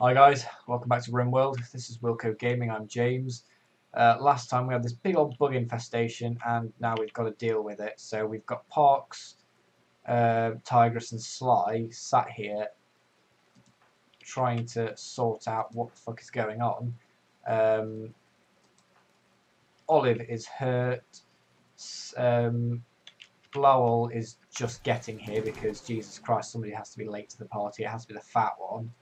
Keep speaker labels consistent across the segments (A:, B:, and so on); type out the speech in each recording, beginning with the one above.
A: Hi guys, welcome back to RimWorld. This is Wilko Gaming, I'm James. Uh, last time we had this big old bug infestation and now we've got to deal with it. So we've got Parks, uh, Tigress and Sly sat here trying to sort out what the fuck is going on. Um, Olive is hurt. Um, Lowell is just getting here because Jesus Christ, somebody has to be late to the party. It has to be the fat one.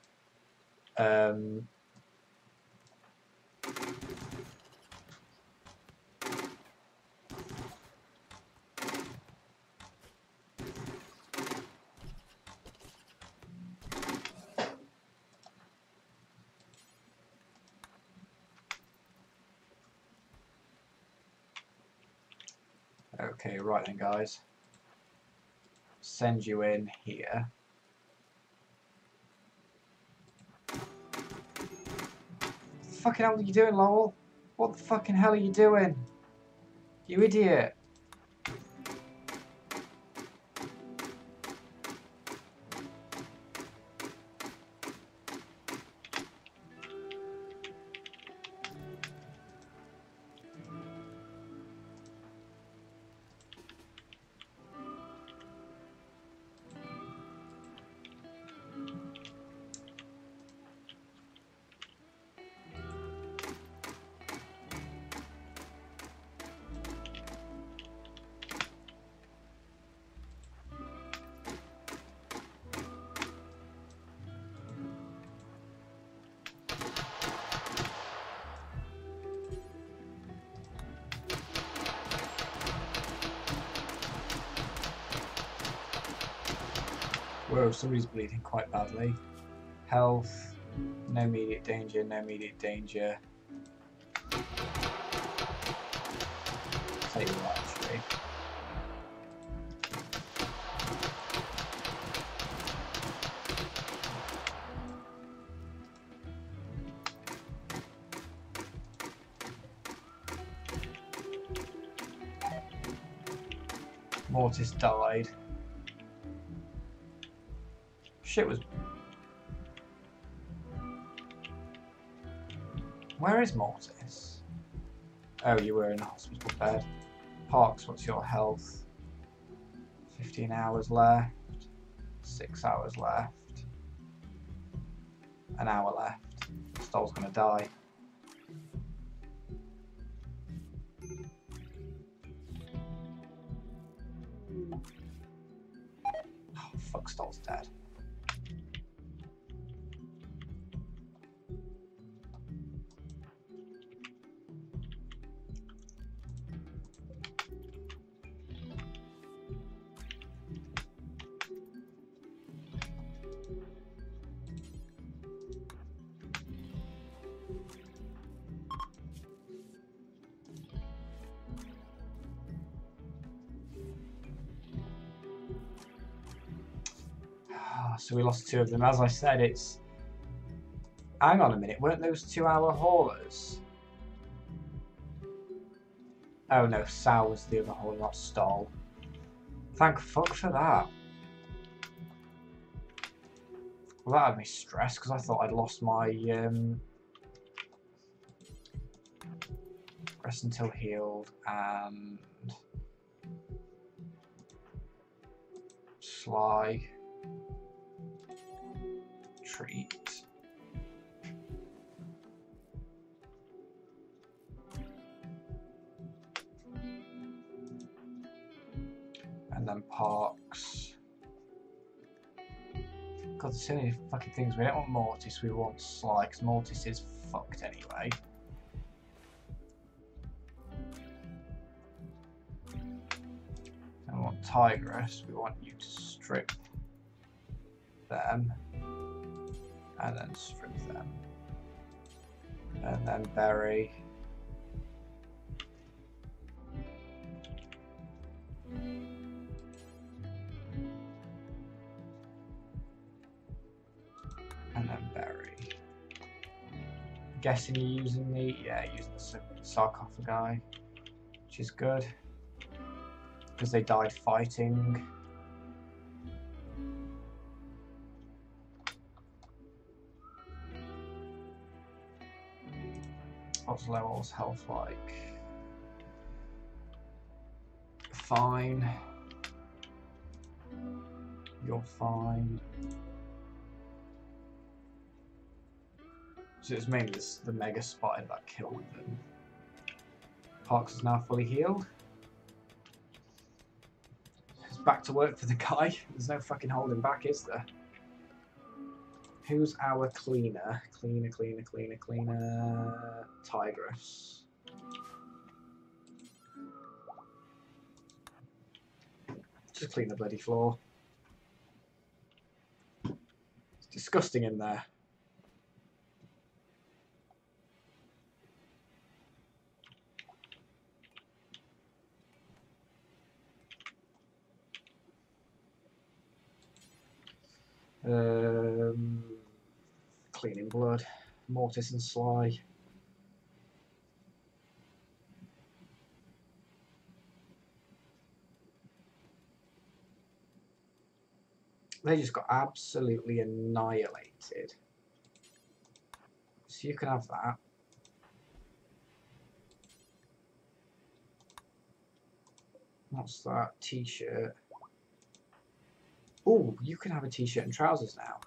A: Um, Okay, right then guys. Send you in here. Fucking hell are you doing, Lowell? What the fucking hell are you doing? You idiot. Whoa, somebody's bleeding quite badly. Health, no immediate danger, no immediate danger. You what, actually. Mortis died. Shit was... Where is Mortis? Oh, you were in the hospital bed. Parks, what's your health? 15 hours left. 6 hours left. An hour left. Stoll's gonna die. Oh, fuck, Stoll's dead. So we lost two of them. As I said, it's... Hang on a minute, weren't those two-hour haulers? Oh no, Sal was the other hauler, not Stoll. Thank fuck for that. Well, that had me stressed because I thought I'd lost my um, rest until healed and Sly treat. And then parks. God, there's so many fucking things. We don't want Mortis, we want Sly, because Mortis is fucked anyway. Tigress, we want you to strip them and then strip them. And then bury. And then bury. guessing you're using the, yeah, using the sarcophagi, which is good. Because they died fighting. Lowell's health like? Fine. You're fine. So it's mainly this, the Mega Spider that killed them. Parks is now fully healed. It's back to work for the guy. There's no fucking holding back, is there? Who's our cleaner? Cleaner, cleaner, cleaner, cleaner. Tigress. Just clean the bloody floor. It's disgusting in there. Um, cleaning blood, mortis and sly. They just got absolutely annihilated. So you can have that. What's that? T-shirt. Oh, you can have a t-shirt and trousers now.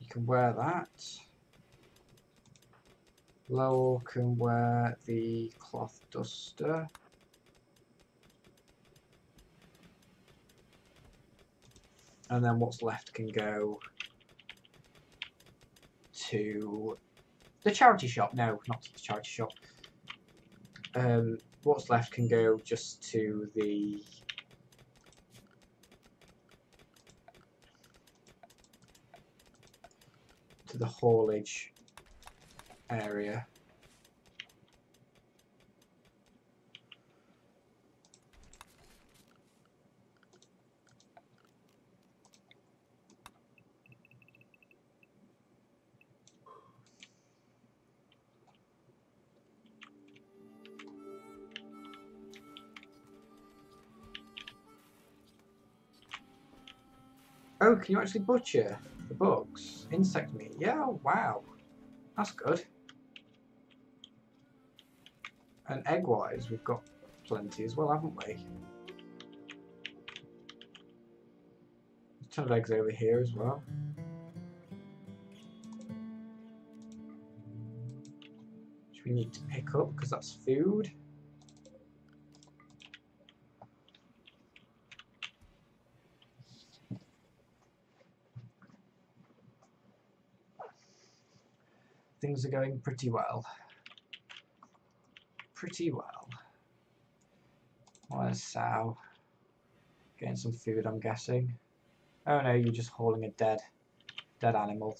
A: You wear that. Lowell can wear the cloth duster. And then what's left can go to the charity shop. No, not to the charity shop. Um, what's left can go just to the the haulage area. Oh, can you actually butcher the Insect meat? Yeah, wow. That's good. And egg-wise, we've got plenty as well, haven't we? a ton of eggs over here as well. Which we need to pick up because that's food. Things are going pretty well. Pretty well. Where's Sal? Getting some food, I'm guessing. Oh no, you're just hauling a dead, dead animal.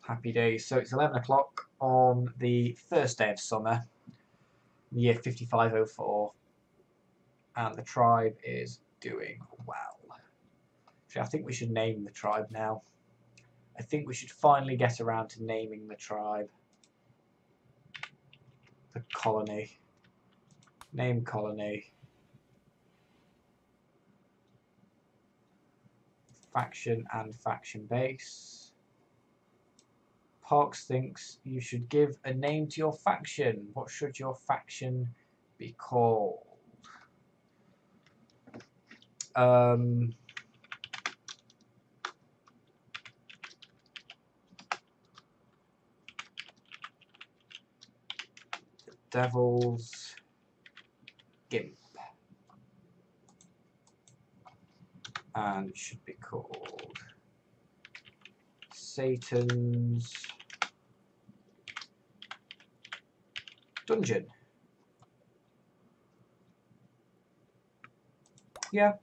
A: Happy days. So it's 11 o'clock on the first day of summer, year 5504, and the tribe is doing well. Actually, I think we should name the tribe now. I think we should finally get around to naming the tribe. The colony. Name colony. Faction and faction base. Parks thinks you should give a name to your faction. What should your faction be called? Um... Devil's Gimp. And it should be called Satan's Dungeon. Yeah.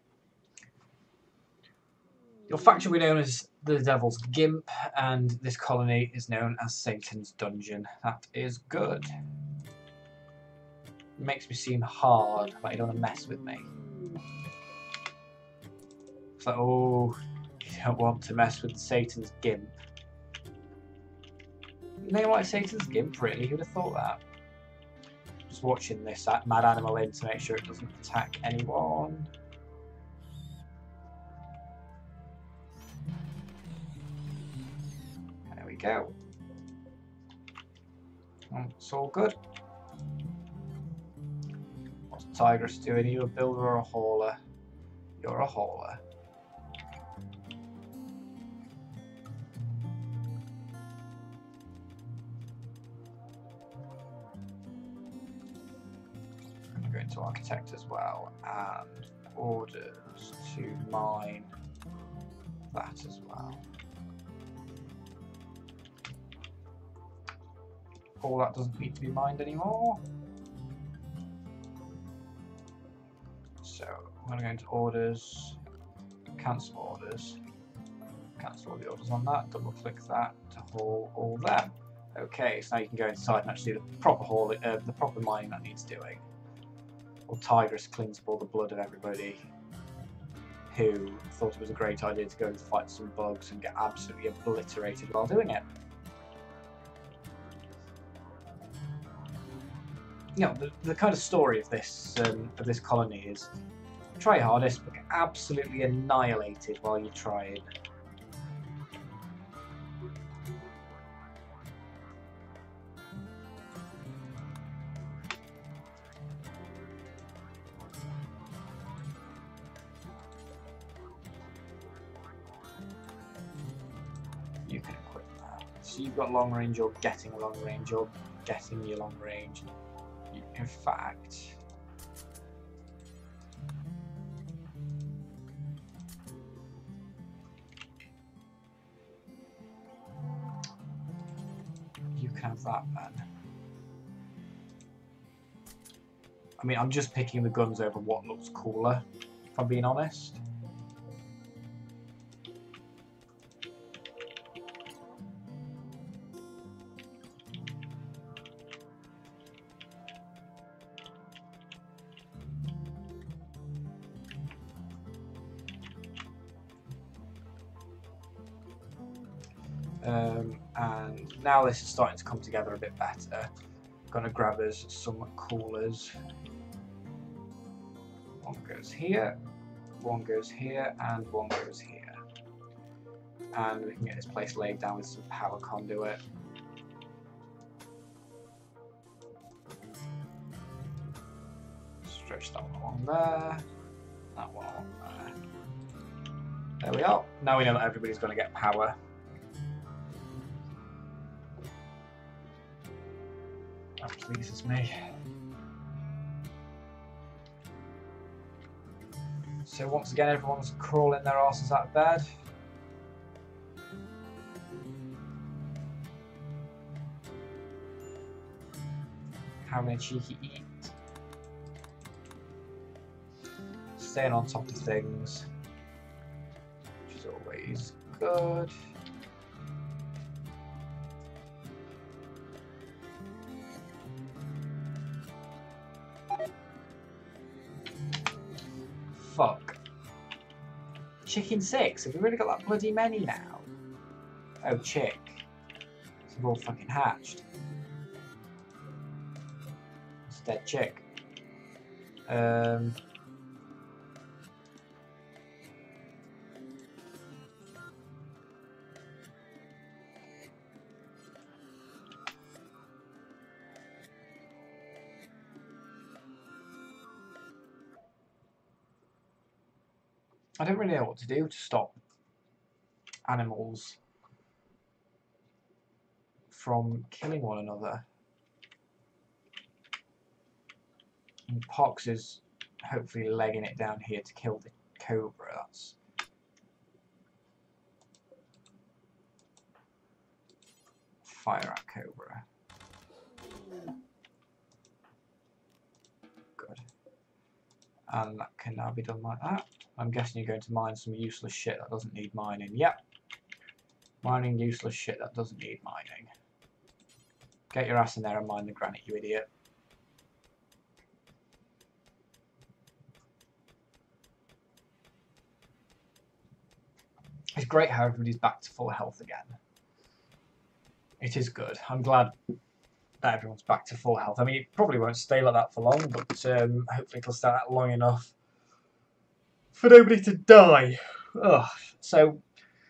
A: Your faction will be known as the Devil's Gimp, and this colony is known as Satan's Dungeon. That is good makes me seem hard, like you don't want to mess with me. It's like, oh, you don't want to mess with Satan's Gimp. Name like Satan's Gimp, really? Who'd have thought that? Just watching this mad animal in to make sure it doesn't attack anyone. There we go. It's all good. What's Tigress doing? Are you a builder or a hauler? You're a hauler. I'm going to architect as well and orders to mine that as well. All that doesn't need to be mined anymore. I'm going to go into orders, cancel orders, cancel all the orders on that, double click that to haul all them. Okay, so now you can go inside and actually do the proper haul, uh, the proper mining that needs doing. Or Tigress cleans up all the blood of everybody who thought it was a great idea to go and fight some bugs and get absolutely obliterated while doing it. you know, the, the kind of story of this um, of this colony is try your hardest, but get absolutely annihilated while you're trying. You can equip that. So you've got long range or getting a long range or getting your long range in fact. That then. I mean, I'm just picking the guns over what looks cooler, if I'm being honest. Um, and now this is starting to come together a bit better. Gonna grab us some coolers. One goes here, one goes here, and one goes here. And we can get this place laid down with some power conduit. Stretch that one there, that one there. There we are. Now we know that everybody's to get power. Pleases me. So once again, everyone's crawling their asses out of bed. Having a cheeky eat. Staying on top of things, which is always good. Chicken six? Have we really got that bloody many now? Oh, chick. They've all fucking hatched. It's dead chick. Um... I don't really know what to do to stop animals from killing one another. And Pox is hopefully legging it down here to kill the cobra. That's fire at cobra. Good. And that can now be done like that. I'm guessing you're going to mine some useless shit that doesn't need mining. Yep. Mining useless shit that doesn't need mining. Get your ass in there and mine the granite, you idiot. It's great how everybody's back to full health again. It is good. I'm glad everyone's back to full health. I mean, it probably won't stay like that for long, but um, hopefully it'll stay that long enough for nobody to die. Ugh. So,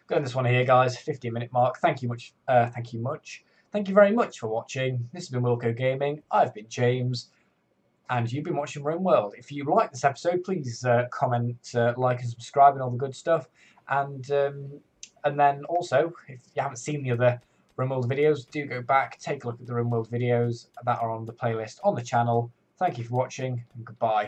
A: going this one here, guys, 15 minute mark. Thank you much. Uh, thank you much. Thank you very much for watching. This has been Wilko Gaming. I've been James, and you've been watching RimWorld. If you like this episode, please uh, comment, uh, like, and subscribe, and all the good stuff. And um, and then also, if you haven't seen the other RimWorld videos, do go back, take a look at the RimWorld videos that are on the playlist on the channel. Thank you for watching, and goodbye.